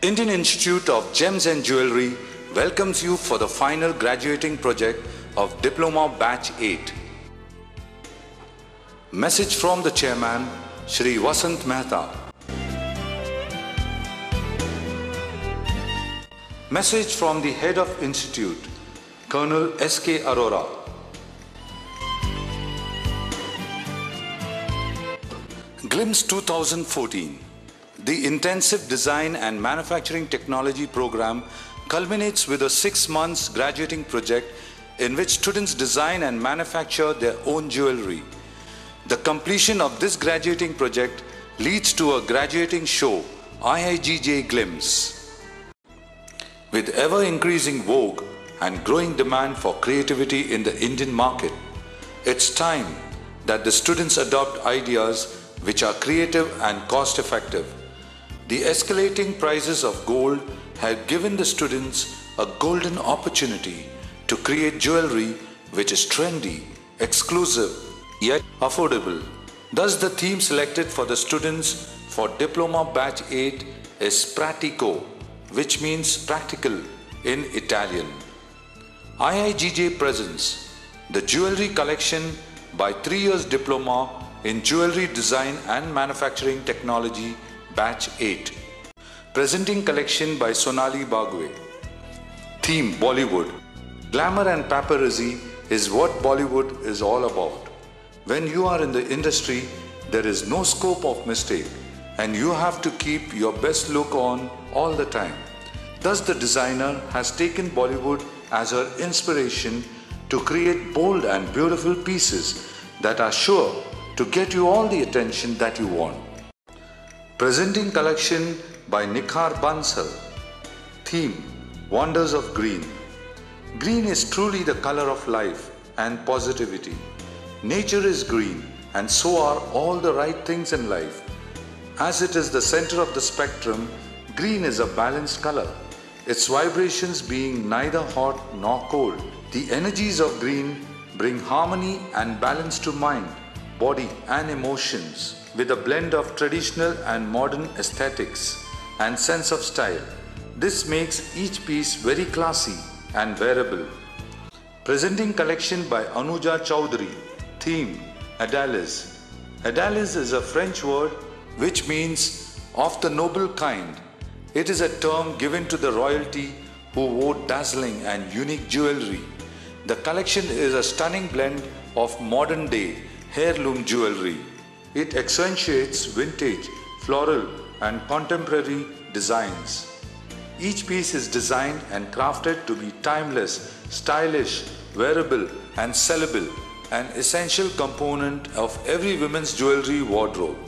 Indian Institute of Gems and Jewelry welcomes you for the final graduating project of Diploma Batch 8. Message from the chairman, Shri Vasant Mehta. Message from the head of institute, Colonel S.K. Arora. Glimpz 2014 The intensive design and manufacturing technology program culminates with a six months graduating project in which students design and manufacture their own jewelry. The completion of this graduating project leads to a graduating show, IIGJ Glimpz. With ever increasing vogue and growing demand for creativity in the Indian market, it's time that the students adopt ideas which are creative and cost effective. The escalating prices of gold have given the students a golden opportunity to create jewelry which is trendy, exclusive, yet affordable. Thus, the theme selected for the students for Diploma Batch 8 is Pratico, which means practical in Italian. IIGJ presents the jewelry collection by 3 years diploma in jewelry design and manufacturing technology batch 8 presenting collection by Sonali Bagwe. Theme Bollywood. Glamour and paparazzi is what Bollywood is all about. When you are in the industry there is no scope of mistake and you have to keep your best look on all the time. Thus the designer has taken Bollywood as her inspiration to create bold and beautiful pieces that are sure to get you all the attention that you want. Presenting collection by Nikhar Bansal. Theme Wonders of Green. Green is truly the color of life and positivity. Nature is green and so are all the right things in life. As it is the center of the spectrum, green is a balanced color. Its vibrations being neither hot nor cold. The energies of green bring harmony and balance to mind, body, and emotions with a blend of traditional and modern aesthetics and sense of style. This makes each piece very classy and wearable. Presenting collection by Anuja Chaudhary. Theme Adalis. Adalis is a French word which means of the noble kind. It is a term given to the royalty who wore dazzling and unique jewelry. The collection is a stunning blend of modern day heirloom jewelry. It accentuates vintage, floral, and contemporary designs. Each piece is designed and crafted to be timeless, stylish, wearable, and sellable, an essential component of every woman's jewelry wardrobe.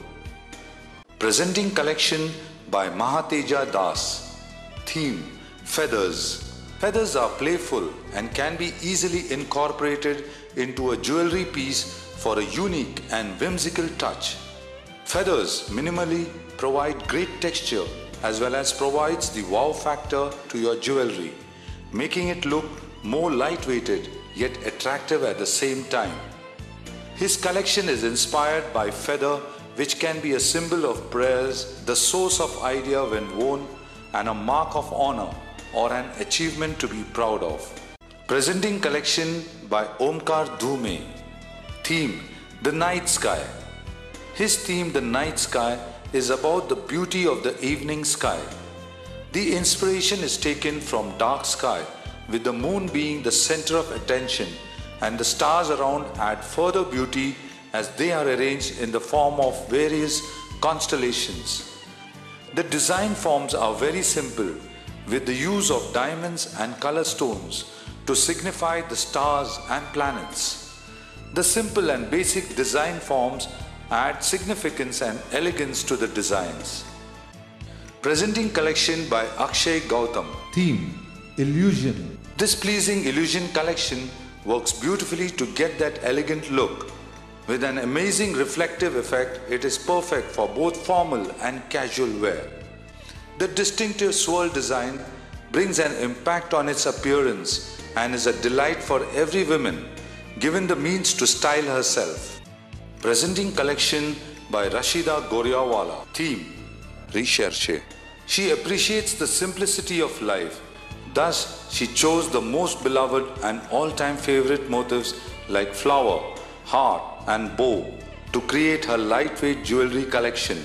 Presenting collection by Mahateja Das. Theme Feathers. Feathers are playful and can be easily incorporated into a jewelry piece for a unique and whimsical touch. Feathers minimally provide great texture as well as provides the wow factor to your jewelry, making it look more lightweighted yet attractive at the same time. His collection is inspired by feather which can be a symbol of prayers, the source of idea when worn and a mark of honor or an achievement to be proud of. Presenting collection by Omkar Dhume. Theme The Night Sky. His theme, The Night Sky, is about the beauty of the evening sky. The inspiration is taken from dark sky, with the moon being the center of attention and the stars around add further beauty as they are arranged in the form of various constellations. The design forms are very simple with the use of diamonds and color stones to signify the stars and planets. The simple and basic design forms add significance and elegance to the designs. Presenting collection by Akshay Gautam. Theme Illusion. This pleasing illusion collection works beautifully to get that elegant look. With an amazing reflective effect, it is perfect for both formal and casual wear. The distinctive swirl design brings an impact on its appearance and is a delight for every woman given the means to style herself. Presenting collection by Rashida Goriawala. Theme Recherche. She appreciates the simplicity of life. Thus, she chose the most beloved and all time favorite motifs like flower, heart, and bow to create her lightweight jewelry collection.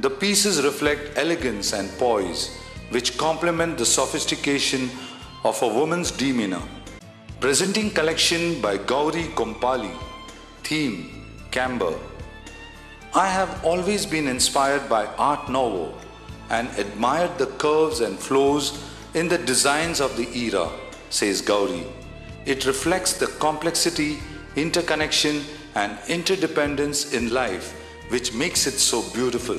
The pieces reflect elegance and poise, which complement the sophistication of a woman's demeanor. Presenting collection by Gauri Kompali. Theme Camber. I have always been inspired by Art Nouveau and admired the curves and flows in the designs of the era, says Gauri. It reflects the complexity, interconnection, and interdependence in life which makes it so beautiful.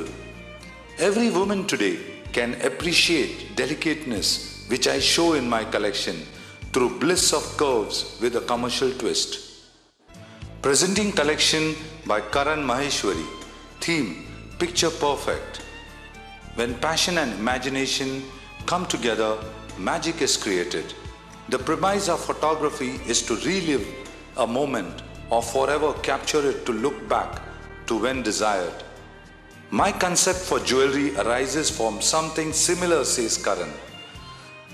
Every woman today can appreciate delicateness which I show in my collection through bliss of curves with a commercial twist. Presenting collection by Karan Maheshwari. Theme Picture Perfect. When passion and imagination come together, magic is created. The premise of photography is to relive a moment or forever capture it to look back to when desired. My concept for jewelry arises from something similar, says Karan.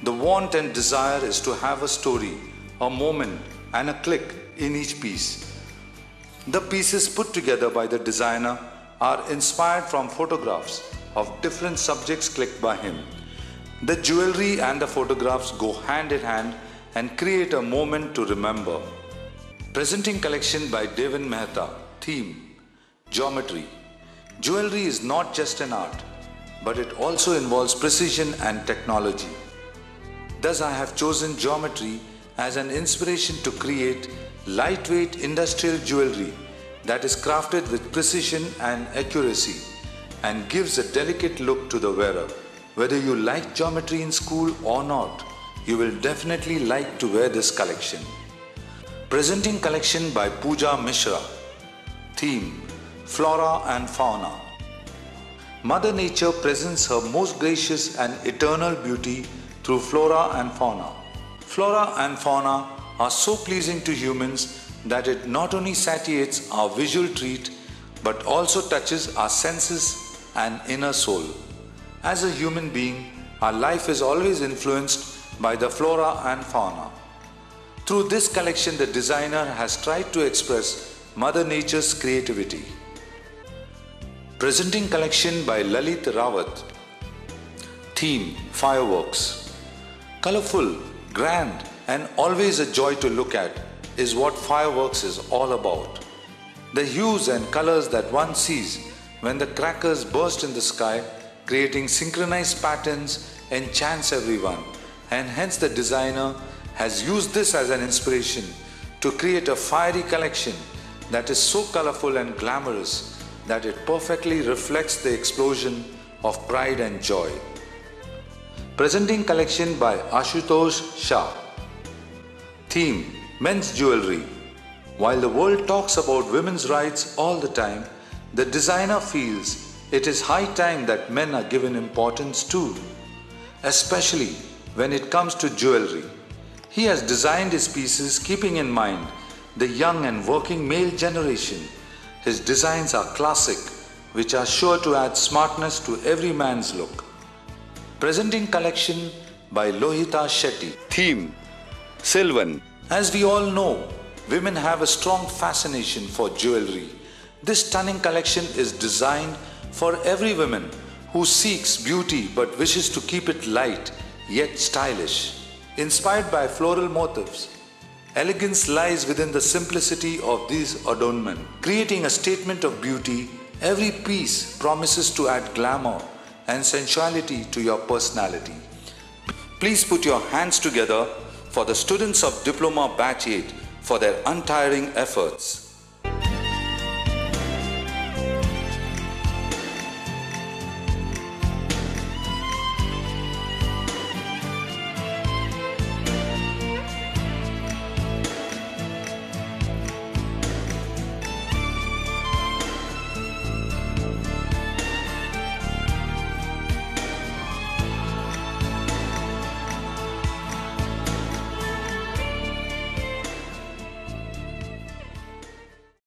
The want and desire is to have a story, a moment, and a click in each piece. The pieces put together by the designer are inspired from photographs of different subjects clicked by him. The jewelry and the photographs go hand in hand and create a moment to remember. Presenting collection by Devin Mehta. Theme Geometry. Jewelry is not just an art, but it also involves precision and technology. Thus, I have chosen geometry as an inspiration to create lightweight industrial jewelry that is crafted with precision and accuracy and gives a delicate look to the wearer. Whether you like geometry in school or not, you will definitely like to wear this collection. Presenting collection by Pooja Mishra. Theme Flora and Fauna. Mother Nature presents her most gracious and eternal beauty through flora and fauna. Flora and fauna are so pleasing to humans that it not only satiates our visual treat but also touches our senses and inner soul. As a human being, our life is always influenced by the flora and fauna. Through this collection, the designer has tried to express Mother Nature's creativity. Presenting collection by Lalit Rawat. Theme Fireworks. Colorful, grand, and always a joy to look at is what fireworks is all about. The hues and colors that one sees when the crackers burst in the sky, creating synchronized patterns, enchants everyone, and hence the designer has used this as an inspiration to create a fiery collection that is so colorful and glamorous that it perfectly reflects the explosion of pride and joy. Presenting collection by Ashutosh Shah. Theme Men's Jewelry. While the world talks about women's rights all the time, the designer feels it is high time that men are given importance too, especially when it comes to jewelry. He has designed his pieces keeping in mind the young and working male generation. His designs are classic, which are sure to add smartness to every man's look. Presenting collection by Lohita Shetty. Theme Sylvan. As we all know, women have a strong fascination for jewelry. This stunning collection is designed for every woman who seeks beauty but wishes to keep it light yet stylish. Inspired by floral motifs, elegance lies within the simplicity of these adornments. Creating a statement of beauty, every piece promises to add glamour and sensuality to your personality. Please put your hands together for the students of Diploma Batch 8 for their untiring efforts.